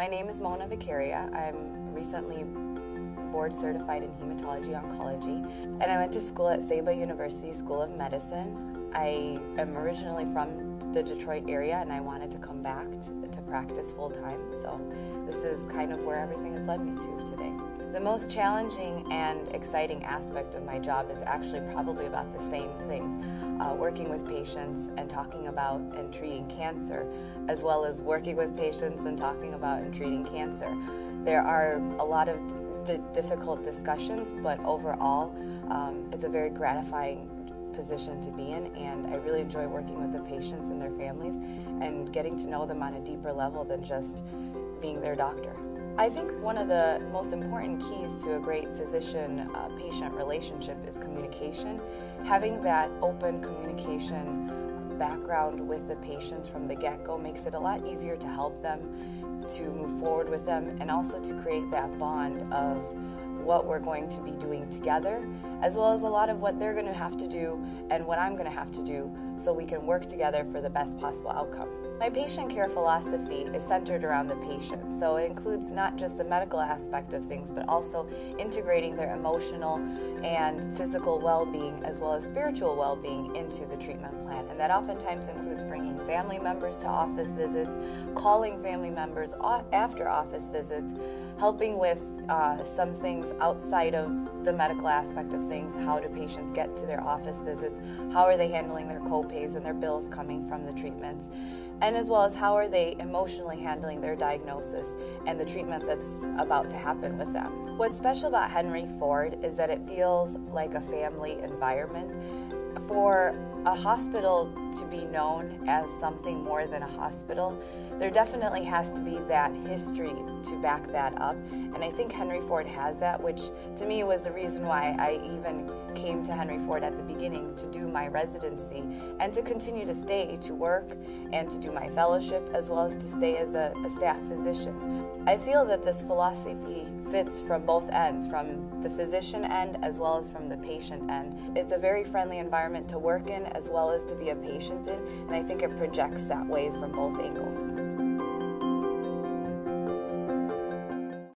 My name is Mona Vekaria. I'm recently board certified in hematology oncology, and I went to school at Saba University School of Medicine. I am originally from the Detroit area and I wanted to come back to, to practice full time, so this is kind of where everything has led me to today. The most challenging and exciting aspect of my job is actually probably about the same thing uh, working with patients and talking about and treating cancer, as well as working with patients and talking about and treating cancer. There are a lot of difficult discussions, but overall, um, it's a very gratifying position to be in, and I really enjoy working with the patients and their families and getting to know them on a deeper level than just being their doctor. I think one of the most important keys to a great physician uh, patient relationship is communication. Having that open communication background with the patients from the get go makes it a lot easier to help them, to move forward with them, and also to create that bond of what we're going to be doing together, as well as a lot of what they're going to have to do and what I'm going to have to do so we can work together for the best possible outcome. My patient care philosophy is centered around the patient, so it includes not just the medical aspect of things, but also integrating their emotional and physical well being as well as spiritual well being into the treatment plan. And that oftentimes includes bringing family members to office visits, calling family members after office visits, helping with uh, some things outside of the medical aspect of things. How do patients get to their office visits? How are they handling their copays and their bills coming from the treatments? And as well as how are they emotionally handling their diagnosis and the treatment that's about to happen with them. What's special about Henry Ford is that it feels like a family environment. For a hospital to be known as something more than a hospital, there definitely has to be that history to back that up. And I think Henry Ford has that, which to me was the reason why I even came to Henry Ford at the beginning to do my residency and to continue to stay to work and to do my fellowship as well as to stay as a, a staff physician. I feel that this philosophy fits from both ends, from the physician end as well as from the patient end. It's a very friendly environment to work in as well as to be a patient in, and I think it projects that way from both angles.